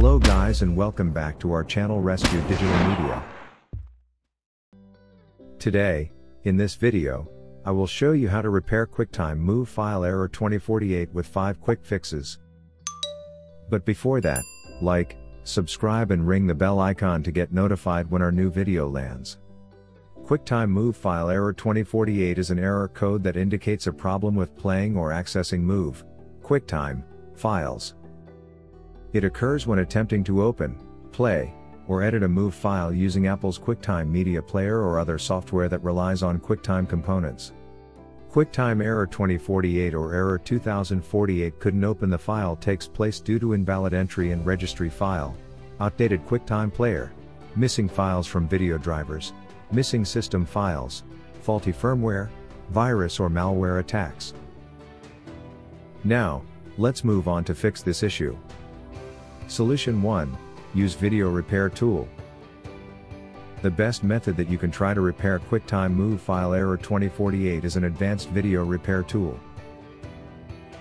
Hello guys and welcome back to our channel Rescue Digital Media. Today, in this video, I will show you how to repair QuickTime MOV file error 2048 with 5 quick fixes. But before that, like, subscribe and ring the bell icon to get notified when our new video lands. QuickTime MOV file error 2048 is an error code that indicates a problem with playing or accessing MOV, QuickTime, files. It occurs when attempting to open, play, or edit a MOV file using Apple's QuickTime Media Player or other software that relies on QuickTime components. QuickTime Error 2048 or Error 2048 couldn't open the file takes place due to invalid entry in registry file, outdated QuickTime Player, missing files from video drivers, missing system files, faulty firmware, virus or malware attacks. Now, let's move on to fix this issue. Solution 1. Use Video Repair Tool. The best method that you can try to repair QuickTime MOV File Error 2048 is an advanced video repair tool.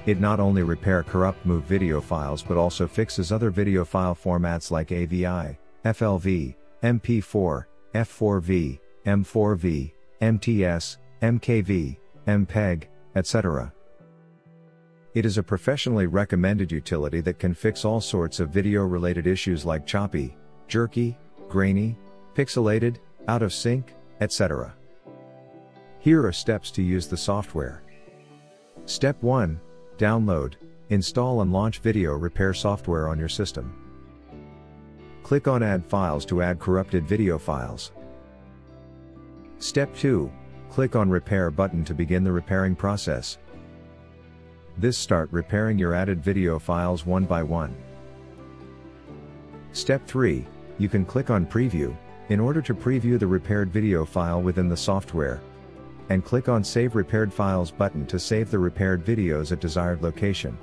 It not only repair corrupt MOV video files but also fixes other video file formats like AVI, FLV, MP4, F4V, M4V, MTS, MKV, MPEG, etc. It is a professionally recommended utility that can fix all sorts of video related issues like choppy, jerky, grainy, pixelated, out of sync, etc. Here are steps to use the software. Step 1 Download, install, and launch video repair software on your system. Click on Add Files to add corrupted video files. Step 2 Click on Repair button to begin the repairing process. This start repairing your added video files one by one. Step 3, you can click on Preview, in order to preview the repaired video file within the software. And click on Save Repaired Files button to save the repaired videos at desired location.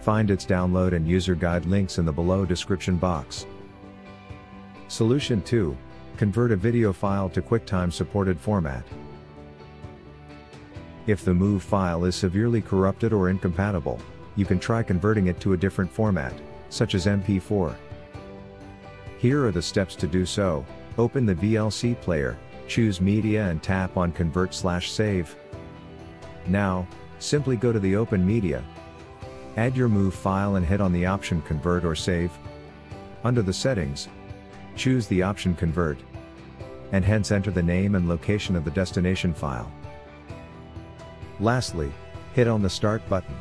Find its download and user guide links in the below description box. Solution 2, convert a video file to QuickTime supported format. If the MOV file is severely corrupted or incompatible, you can try converting it to a different format, such as MP4. Here are the steps to do so, open the VLC player, choose media and tap on convert slash save. Now, simply go to the open media. Add your MOV file and hit on the option convert or save. Under the settings, choose the option convert. And hence enter the name and location of the destination file. Lastly, hit on the Start button.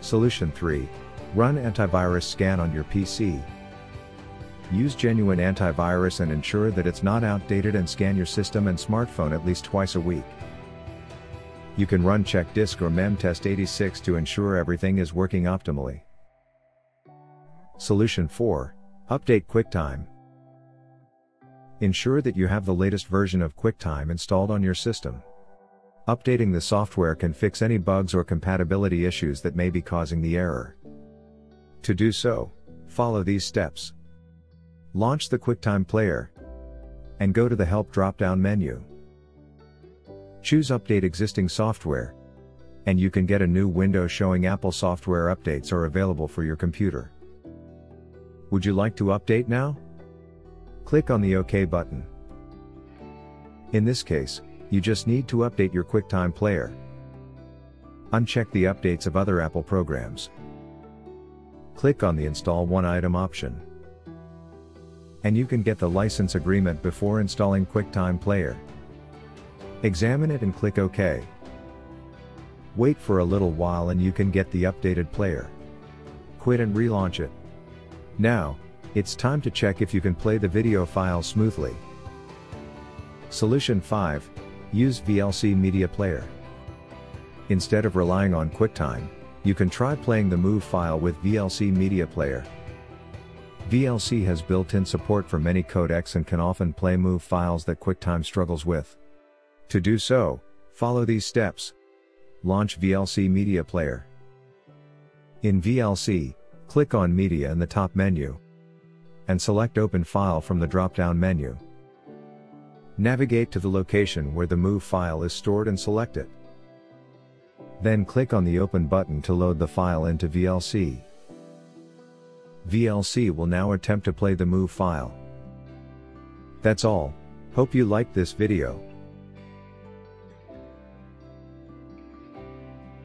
Solution 3. Run antivirus scan on your PC. Use genuine antivirus and ensure that it's not outdated and scan your system and smartphone at least twice a week. You can run check disk or memtest 86 to ensure everything is working optimally. Solution 4. Update QuickTime. Ensure that you have the latest version of QuickTime installed on your system. Updating the software can fix any bugs or compatibility issues that may be causing the error. To do so, follow these steps. Launch the QuickTime Player and go to the Help drop-down menu. Choose Update Existing Software and you can get a new window showing Apple software updates are available for your computer. Would you like to update now? Click on the OK button. In this case, you just need to update your QuickTime player. Uncheck the updates of other Apple programs. Click on the Install One Item option. And you can get the license agreement before installing QuickTime Player. Examine it and click OK. Wait for a little while and you can get the updated player. Quit and relaunch it. Now, it's time to check if you can play the video file smoothly. Solution 5 Use VLC Media Player. Instead of relying on QuickTime, you can try playing the MOV file with VLC Media Player. VLC has built-in support for many codecs and can often play MOV files that QuickTime struggles with. To do so, follow these steps. Launch VLC Media Player. In VLC, click on Media in the top menu. And select Open File from the drop-down menu. Navigate to the location where the MOV file is stored and select it. Then click on the Open button to load the file into VLC. VLC will now attempt to play the MOV file. That's all, hope you liked this video.